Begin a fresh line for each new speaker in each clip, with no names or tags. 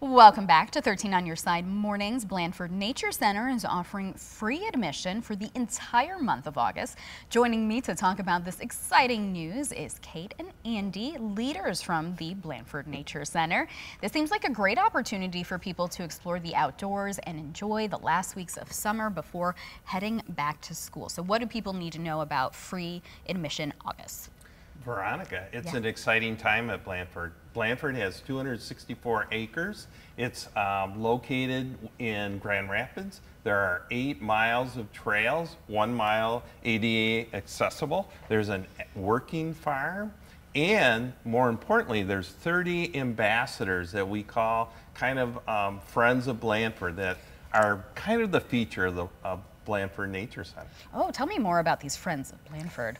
Welcome back to 13 on Your Side Mornings. Blandford Nature Center is offering free admission for the entire month of August. Joining me to talk about this exciting news is Kate and Andy, leaders from the Blandford Nature Center. This seems like a great opportunity for people to explore the outdoors and enjoy the last weeks of summer before heading back to school. So what do people need to know about free admission August?
Veronica, it's
Yeah.
an exciting time at Blandford. Blandford has 264 acres. It's um, located in Grand Rapids. There are eight miles of trails, one mile ADA accessible. There's a working farm. And more importantly, there's 30 ambassadors that we call kind of um, friends of Blandford that are kind of the feature of the of Blandford Nature Center.
Oh, tell me more about these friends of Blandford.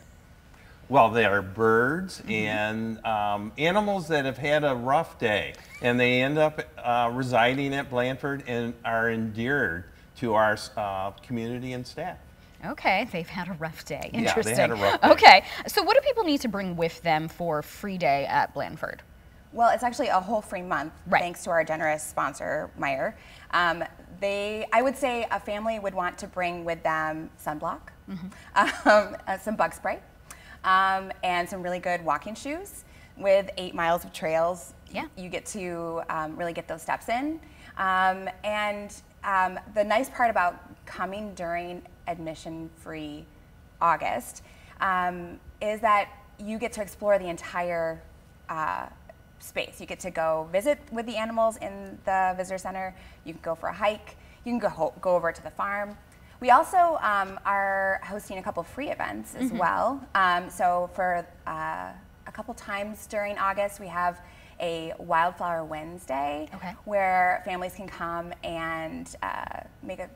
Well, they are birds and um, animals that have had a rough day, and they end up uh, residing at Blandford and are endeared to our uh, community and staff.
Okay, they've had a rough day.
Yeah, they
Interesting.
had a rough day.
Okay, so what do people need to bring with them for free day at Blandford?
Well, it's actually a whole free month,
Right.
thanks to our generous sponsor, Meijer. Um, they, I would say a family would want to bring with them sunblock, um, uh, some bug spray, um, and some really good walking shoes. With eight miles of trails,
Yeah.
you get to um, really get those steps in. Um, and um, the nice part about coming during admission-free August um, is that you get to explore the entire uh, space. You get to go visit with the animals in the visitor center. You can go for a hike. You can go ho- go over to the farm. We also um, are hosting a couple free events as well. Um, so for uh, a couple times during August, we have a Wildflower Wednesday
Okay.
where families can come and uh, make a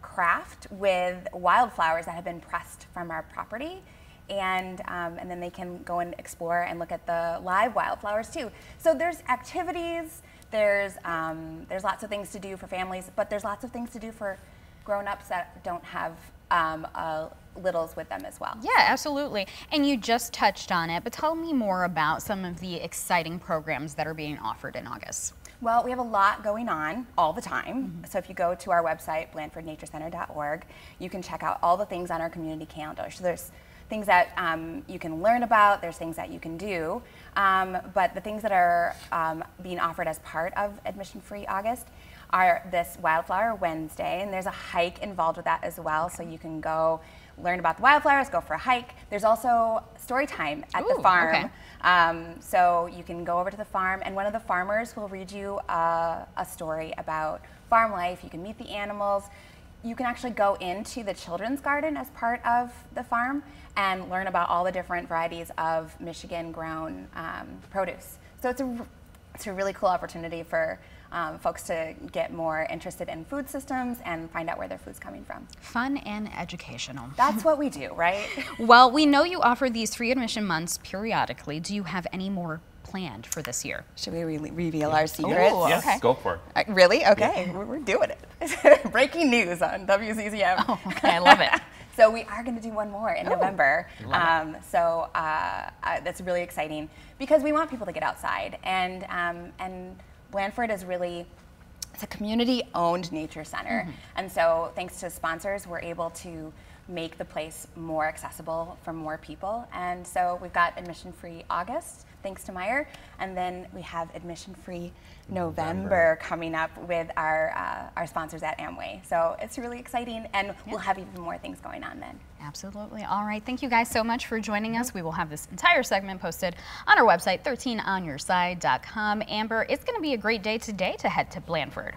craft with wildflowers that have been pressed from our property. And, um, and then they can go and explore and look at the live wildflowers too. So there's activities, there's, um, there's lots of things to do for families, but there's lots of things to do for grown-ups that don't have um, uh, littles with them as well.
Yeah, absolutely. And you just touched on it, but tell me more about some of the exciting programs that are being offered in August.
Well, we have a lot going on all the time. So if you go to our website, blandfordnaturecenter.org, you can check out all the things on our community calendar. So there's things that um, you can learn about, there's things that you can do. Um, but the things that are um, being offered as part of Admission Free August are this Wildflower Wednesday, and there's a hike involved with that as well. So you can go learn about the wildflowers, go for a hike. There's also story time at
Ooh,
the farm.
okay.
Um, so you can go over to the farm, and one of the farmers will read you uh, a story about farm life. You can meet the animals. You can actually go into the children's garden as part of the farm and learn about all the different varieties of Michigan-grown um, produce. So it's a it's a really cool opportunity for um, folks to get more interested in food systems and find out where their food's coming from.
Fun and educational.
That's what we do, right?
Well, we know you offer these free admission months periodically. Do you have any more planned for this year?
Should we re- reveal our secrets?
Ooh,
Yes,
okay.
go for it.
Uh, really? Okay, we're, we're doing it. Breaking news on WZZM.
Oh, okay, I love it.
So we are going to do one more in
Ooh,
November. Um, so uh, uh, that's really exciting because we want people to get outside, and um, and Blandford is really it's a community-owned nature center,
Mm-hmm.
and so thanks to sponsors, we're able to make the place more accessible for more people. And so we've got admission-free August, thanks to Meijer, and then we have admission-free November,
November.
coming up with our uh, our sponsors at Amway. So it's really exciting, and we'll have even more things going on then.
Absolutely. All right. Thank you guys so much for joining us. We will have this entire segment posted on our website, 13onyourside.com. Amber, it's going to be a great day today to head to Blandford.